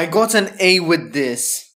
I got an A with this.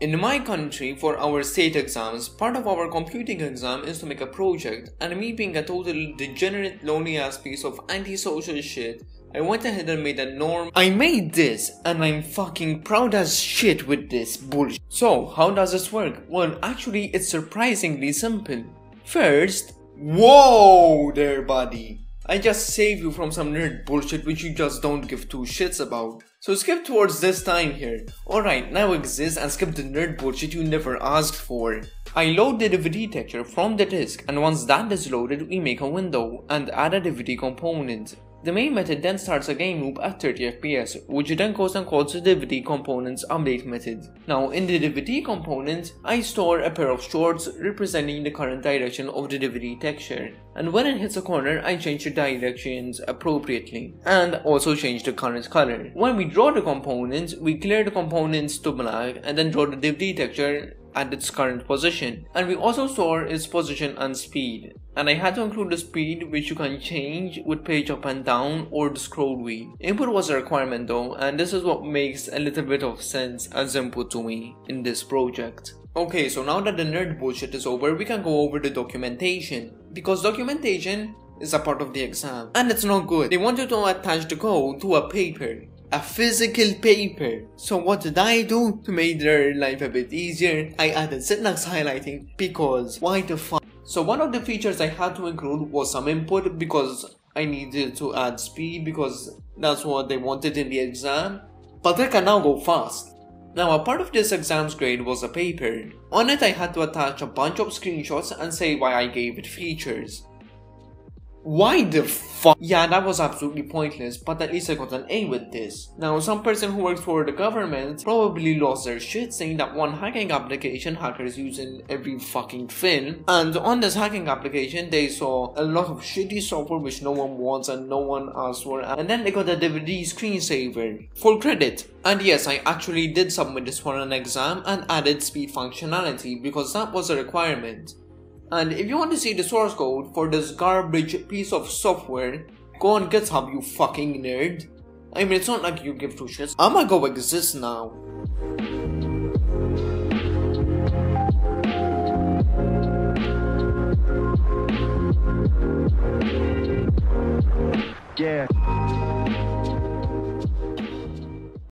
In my country, for our state exams, part of our computing exam is to make a project, and me being a total degenerate lonely ass piece of antisocial shit, I went ahead and made a norm. I made this, and I'm fucking proud as shit with this bullshit. So, how does this work? Well, actually, it's surprisingly simple. First, whoa there, buddy. I just save you from some nerd bullshit which you just don't give two shits about. So skip towards this time here. Alright, now exist and skip the nerd bullshit you never asked for. I load the DVD texture from the disk and once that is loaded we make a window and add a DVD component. The main method then starts a game loop at 30 FPS, which then goes and calls the DVD component's update method. Now in the DVD component, I store a pair of shorts representing the current direction of the DVD texture, and when it hits a corner I change the directions appropriately, and also change the current color. When we draw the components, we clear the components to black and then draw the DVD texture at its current position and we also store its position and speed and I had to include the speed which you can change with page up and down or the scroll wheel. Input was a requirement though and this is what makes a little bit of sense as input to me in this project. Okay so now that the nerd bullshit is over we can go over the documentation because documentation is a part of the exam and it's not good. They want you to attach the code to a paper a physical paper. So what did I do to make their life a bit easier? I added syntax highlighting because why the fuck? So one of the features I had to include was some input because I needed to add speed because that's what they wanted in the exam. But I can now go fast. Now a part of this exam's grade was a paper. On it I had to attach a bunch of screenshots and say why I gave it features. Why the fuck? Yeah, that was absolutely pointless, but at least I got an A with this. Now, some person who works for the government probably lost their shit saying that one hacking application hackers use in every fucking film, and on this hacking application they saw a lot of shitty software which no one wants and no one asked for, and then they got a DVD screensaver. Full credit. And yes, I actually did submit this for an exam and added speed functionality because that was a requirement. And if you want to see the source code for this garbage piece of software, go on GitHub, you fucking nerd. I mean, it's not like you give two shits. I'ma go exist now. Yeah.